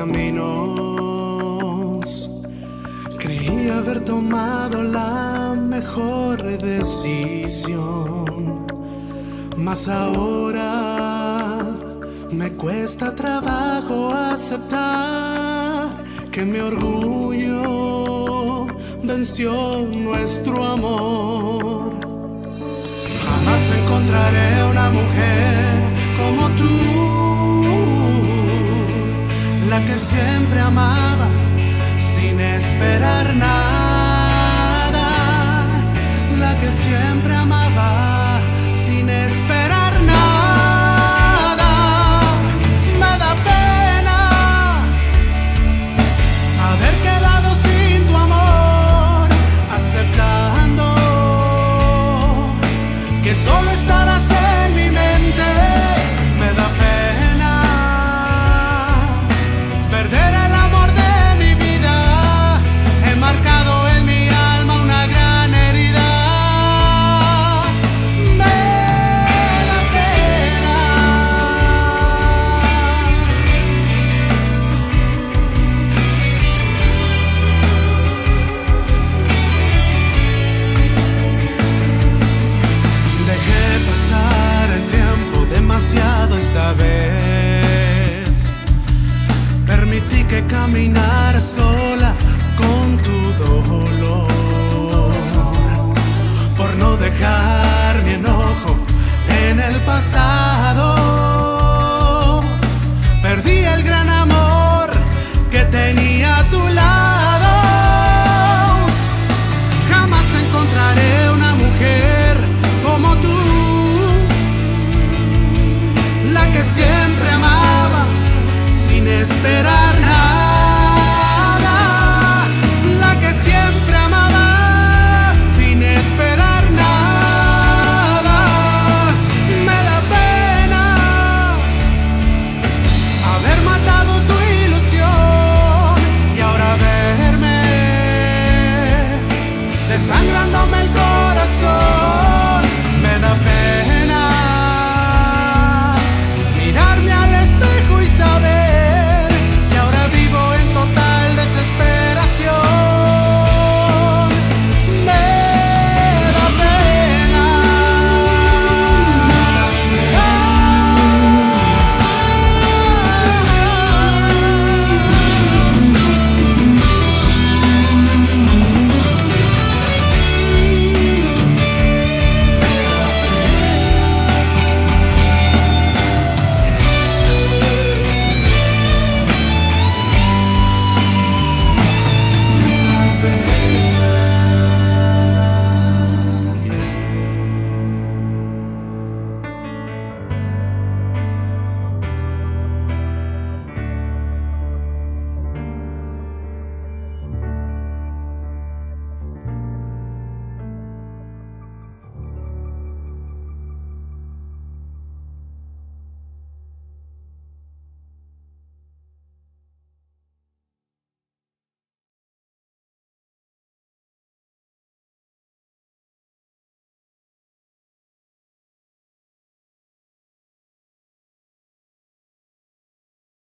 caminos. Creí haber tomado la mejor decisión, mas ahora me cuesta trabajo aceptar que mi orgullo venció nuestro amor. Jamás encontraré una mujer como tú la que siempre amaba, sin esperar nada, la que siempre amaba. esperar.